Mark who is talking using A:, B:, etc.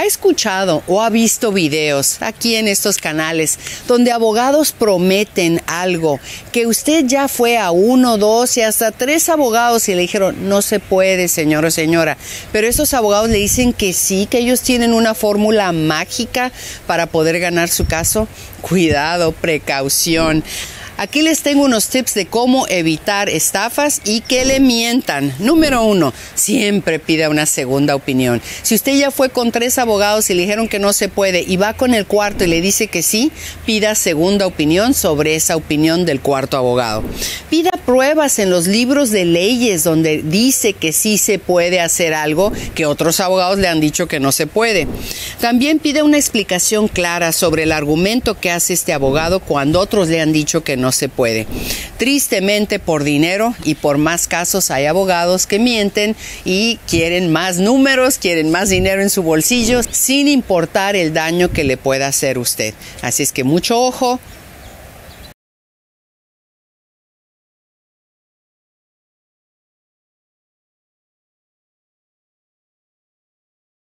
A: ¿Ha escuchado o ha visto videos aquí en estos canales donde abogados prometen algo que usted ya fue a uno, dos y hasta tres abogados y le dijeron no se puede, señor o señora? Pero esos abogados le dicen que sí, que ellos tienen una fórmula mágica para poder ganar su caso. Cuidado, precaución. Aquí les tengo unos tips de cómo evitar estafas y que le mientan. Número uno, siempre pida una segunda opinión. Si usted ya fue con tres abogados y le dijeron que no se puede y va con el cuarto y le dice que sí, pida segunda opinión sobre esa opinión del cuarto abogado. Pida pruebas en los libros de leyes donde dice que sí se puede hacer algo que otros abogados le han dicho que no se puede. También pide una explicación clara sobre el argumento que hace este abogado cuando otros le han dicho que se puede. Tristemente, por dinero y por más casos hay abogados que mienten y quieren más números, quieren más dinero en su bolsillo, sin importar el daño que le pueda hacer usted. Así es que mucho ojo,